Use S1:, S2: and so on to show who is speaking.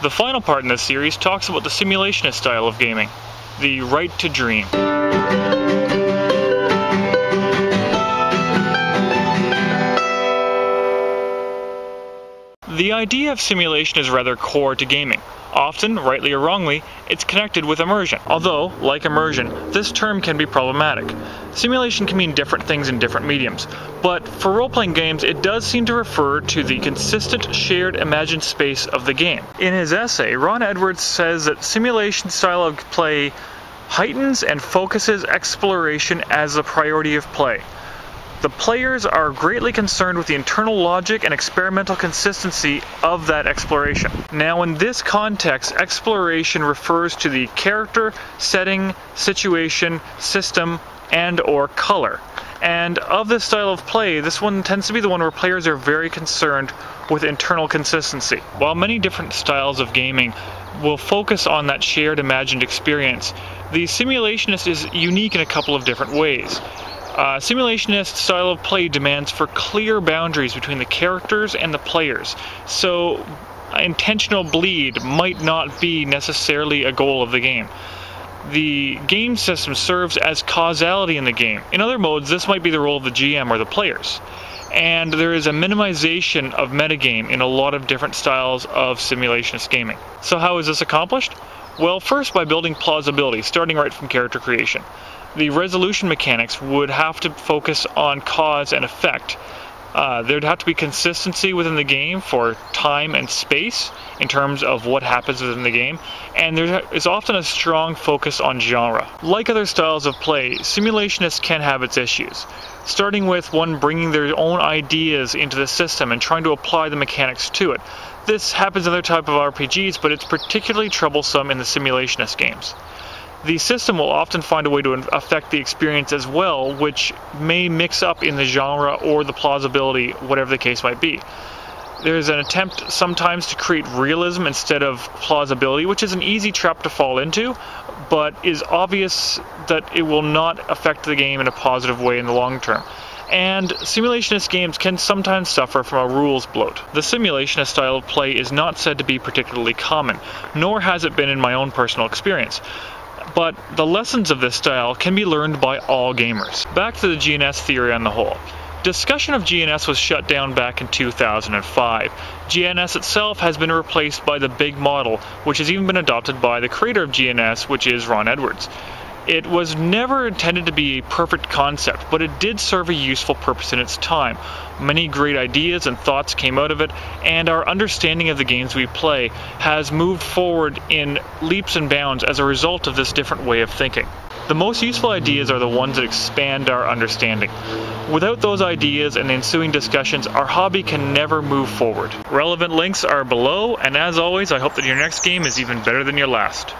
S1: The final part in this series talks about the simulationist style of gaming, the right to dream. The idea of simulation is rather core to gaming. Often, rightly or wrongly, it's connected with immersion. Although, like immersion, this term can be problematic. Simulation can mean different things in different mediums, but for role playing games, it does seem to refer to the consistent shared imagined space of the game. In his essay, Ron Edwards says that simulation style of play heightens and focuses exploration as a priority of play. The players are greatly concerned with the internal logic and experimental consistency of that exploration. Now, in this context, exploration refers to the character, setting, situation, system, and or color. And of this style of play, this one tends to be the one where players are very concerned with internal consistency. While many different styles of gaming will focus on that shared imagined experience, the simulationist is unique in a couple of different ways. Uh, simulationist style of play demands for clear boundaries between the characters and the players. So, intentional bleed might not be necessarily a goal of the game. The game system serves as causality in the game. In other modes, this might be the role of the GM or the players. And there is a minimization of metagame in a lot of different styles of simulationist gaming. So, how is this accomplished? Well, first by building plausibility, starting right from character creation the resolution mechanics would have to focus on cause and effect. Uh, there'd have to be consistency within the game for time and space in terms of what happens within the game, and there is often a strong focus on genre. Like other styles of play, simulationists can have its issues, starting with one bringing their own ideas into the system and trying to apply the mechanics to it. This happens in other type of RPGs, but it's particularly troublesome in the simulationist games the system will often find a way to affect the experience as well, which may mix up in the genre or the plausibility, whatever the case might be. There's an attempt sometimes to create realism instead of plausibility, which is an easy trap to fall into, but is obvious that it will not affect the game in a positive way in the long term. And simulationist games can sometimes suffer from a rules bloat. The simulationist style of play is not said to be particularly common, nor has it been in my own personal experience but the lessons of this style can be learned by all gamers. Back to the GNS theory on the whole. Discussion of GNS was shut down back in 2005. GNS itself has been replaced by the big model, which has even been adopted by the creator of GNS, which is Ron Edwards. It was never intended to be a perfect concept, but it did serve a useful purpose in its time. Many great ideas and thoughts came out of it, and our understanding of the games we play has moved forward in leaps and bounds as a result of this different way of thinking. The most useful ideas are the ones that expand our understanding. Without those ideas and ensuing discussions, our hobby can never move forward. Relevant links are below, and as always, I hope that your next game is even better than your last.